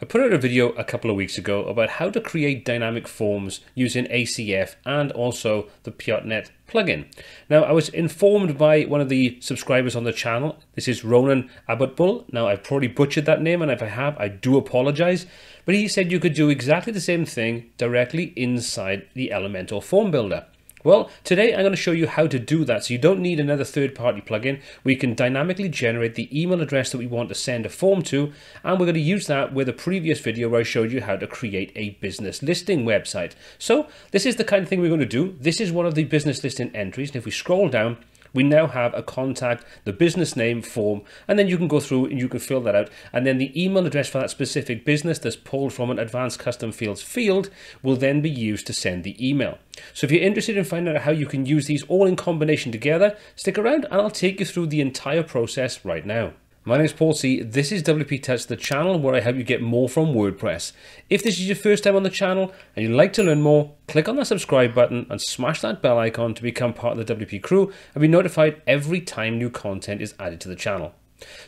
I put out a video a couple of weeks ago about how to create dynamic forms using ACF and also the Piotnet plugin. Now, I was informed by one of the subscribers on the channel. This is Ronan Abutbul. Now, I've probably butchered that name, and if I have, I do apologize. But he said you could do exactly the same thing directly inside the Elementor form builder. Well, today I'm going to show you how to do that so you don't need another third-party plugin. We can dynamically generate the email address that we want to send a form to and we're going to use that with a previous video where I showed you how to create a business listing website. So this is the kind of thing we're going to do. This is one of the business listing entries and if we scroll down we now have a contact, the business name form, and then you can go through and you can fill that out. And then the email address for that specific business that's pulled from an advanced custom fields field will then be used to send the email. So if you're interested in finding out how you can use these all in combination together, stick around and I'll take you through the entire process right now. My name is Paul C. This is WP Tuts, the channel where I help you get more from WordPress. If this is your first time on the channel and you'd like to learn more, click on that subscribe button and smash that bell icon to become part of the WP crew and be notified every time new content is added to the channel.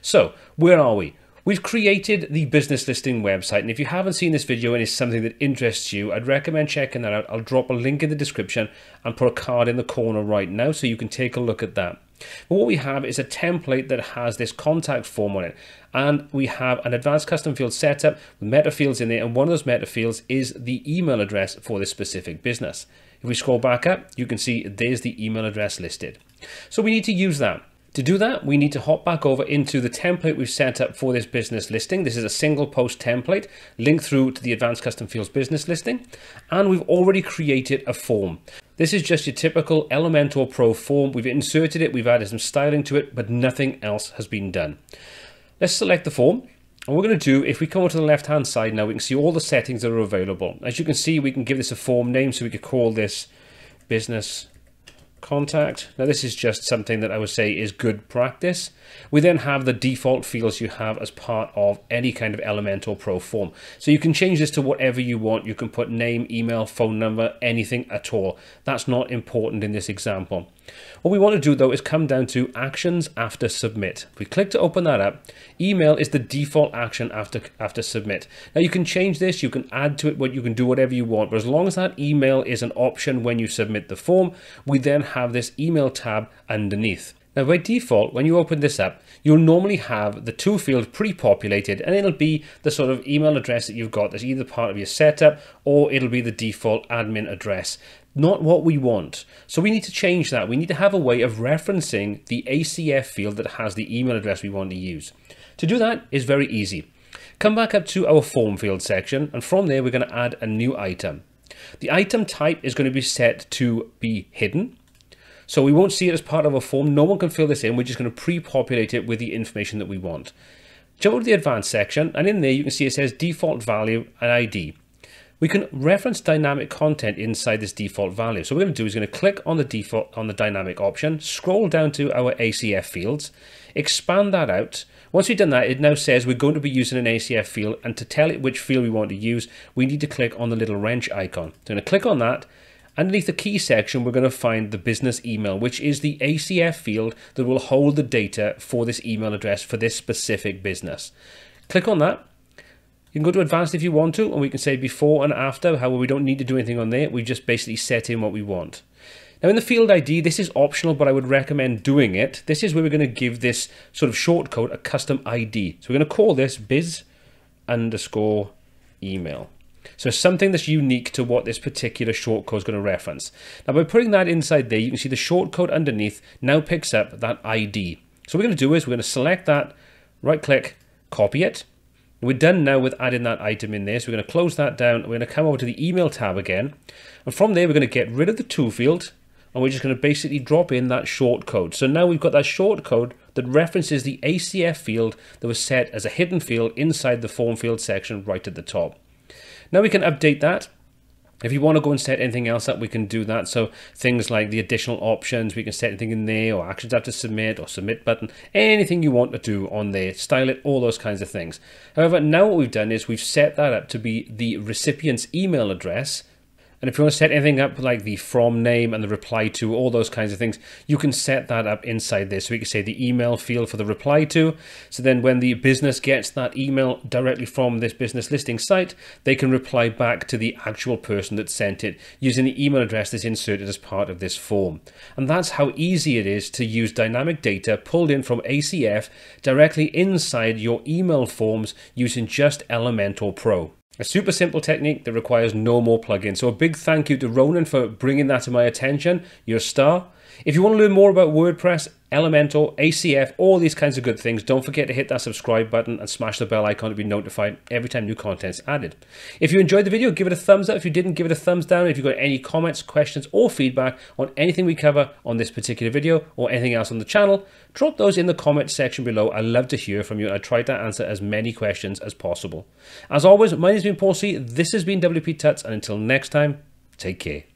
So, where are we? We've created the business listing website, and if you haven't seen this video and it's something that interests you, I'd recommend checking that out. I'll drop a link in the description and put a card in the corner right now so you can take a look at that. But what we have is a template that has this contact form on it. And we have an advanced custom field setup with meta fields in there. And one of those meta fields is the email address for this specific business. If we scroll back up, you can see there's the email address listed. So we need to use that. To do that, we need to hop back over into the template we've set up for this business listing. This is a single post template linked through to the Advanced Custom Fields business listing. And we've already created a form. This is just your typical Elementor Pro form. We've inserted it, we've added some styling to it, but nothing else has been done. Let's select the form. And we're going to do, if we come over to the left hand side now, we can see all the settings that are available. As you can see, we can give this a form name, so we could call this business contact. Now this is just something that I would say is good practice. We then have the default fields you have as part of any kind of Elementor Pro form. So you can change this to whatever you want. You can put name, email, phone number, anything at all. That's not important in this example. What we want to do though is come down to actions after submit. If we click to open that up, email is the default action after, after submit. Now you can change this, you can add to it what you can do whatever you want, but as long as that email is an option when you submit the form, we then have this email tab underneath. Now by default, when you open this up, you'll normally have the two fields pre-populated and it'll be the sort of email address that you've got that's either part of your setup or it'll be the default admin address. Not what we want. So we need to change that. We need to have a way of referencing the ACF field that has the email address we want to use. To do that is very easy. Come back up to our form field section and from there we're going to add a new item. The item type is going to be set to be hidden so we won't see it as part of a form. No one can fill this in. We're just going to pre-populate it with the information that we want. Jump over to the advanced section and in there you can see it says default value and ID. We can reference dynamic content inside this default value. So what we're going to do is going to click on the default on the dynamic option, scroll down to our ACF fields, expand that out. Once we've done that, it now says we're going to be using an ACF field and to tell it which field we want to use, we need to click on the little wrench icon. So I'm going to click on that Underneath the key section, we're going to find the business email, which is the ACF field that will hold the data for this email address for this specific business. Click on that. You can go to advanced if you want to, and we can say before and after. However, we don't need to do anything on there. We just basically set in what we want. Now in the field ID, this is optional, but I would recommend doing it. This is where we're going to give this sort of shortcode a custom ID. So we're going to call this biz underscore email. So something that's unique to what this particular shortcode is going to reference. Now by putting that inside there, you can see the shortcode underneath now picks up that ID. So what we're going to do is we're going to select that, right click, copy it. We're done now with adding that item in there. So we're going to close that down. We're going to come over to the email tab again. And from there, we're going to get rid of the to field. And we're just going to basically drop in that shortcode. So now we've got that shortcode that references the ACF field that was set as a hidden field inside the form field section right at the top. Now we can update that. If you want to go and set anything else up, we can do that. So things like the additional options, we can set anything in there or actions after submit or submit button, anything you want to do on there, style it, all those kinds of things. However, now what we've done is we've set that up to be the recipient's email address And if you want to set anything up like the from name and the reply to, all those kinds of things, you can set that up inside this. So we can say the email field for the reply to. So then when the business gets that email directly from this business listing site, they can reply back to the actual person that sent it using the email address that's inserted as part of this form. And that's how easy it is to use dynamic data pulled in from ACF directly inside your email forms using just Elementor Pro. A super simple technique that requires no more plugins. So a big thank you to Ronan for bringing that to my attention. You're a star. If you want to learn more about WordPress, Elementor, ACF, all these kinds of good things, don't forget to hit that subscribe button and smash the bell icon to be notified every time new content is added. If you enjoyed the video, give it a thumbs up. If you didn't, give it a thumbs down. If you've got any comments, questions, or feedback on anything we cover on this particular video or anything else on the channel, drop those in the comment section below. I love to hear from you. And I try to answer as many questions as possible. As always, my name has been Paul C. This has been WP Tuts, and until next time, take care.